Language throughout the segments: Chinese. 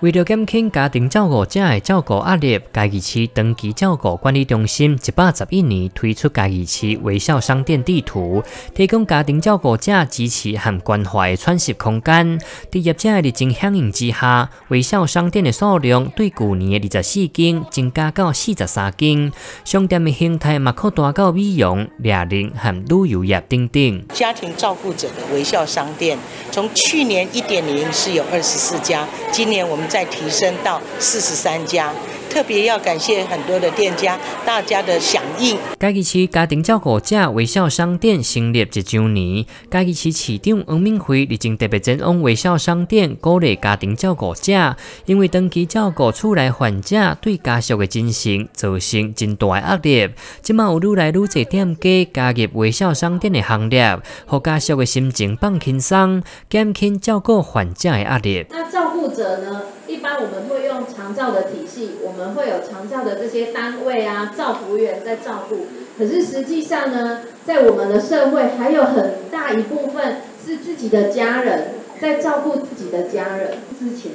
为了减轻家庭照顾者的照顾压力，嘉义市长期照顾管理中心一百十一年推出嘉义市微笑商店地图，提供家庭照顾者支持和关怀的喘息空间。在业者的热情响应之下，微笑商店的数量对去年的二十四间增加到四十三间。商店的形态嘛，可大到美容、猎人和旅游业等等。家庭照顾者的微笑商店，从去年一点零是有二十四家，今年我们。再提升到四十三家，特别要感谢很多的店家，大家的响应。嘉义市家庭照顾者微笑商店成立一周年，嘉义市市长王明辉已经特别前往微笑商店鼓励家庭照顾者，因为长期照顾厝内患者对家属的精神造成真大的压力。即卖有愈来愈多店家加入微笑商店的行列，让家属的心情放轻松，减轻照顾患者的压力。那照顾者呢？一般我们会用长照的体系，我们会有长照的这些单位啊，照服员在照顾。可是实际上呢，在我们的社会，还有很大一部分是自己的家人在照顾自己的家人。之前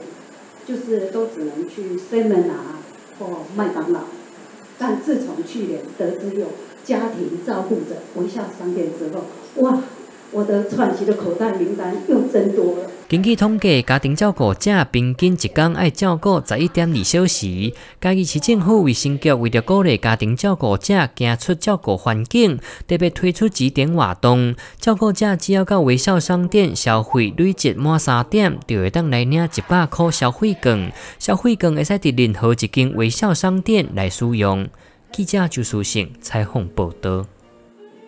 就是都只能去 seven 啊或麦当劳，但自从去年得知有家庭照顾者微笑商店之后，哇！我的喘息的口袋名单又增多了。根据统计，家庭照顾者平均一天爱照顾十一点二小时。嘉义市政府卫生局为了鼓励家庭照顾者行出照顾环境，特别推出几点活动。照顾者只要到微笑商店消费累积满三点，就会当来领一百块消费券。消费券会使伫任何一间微笑商店来使用。记者朱书信采访报道。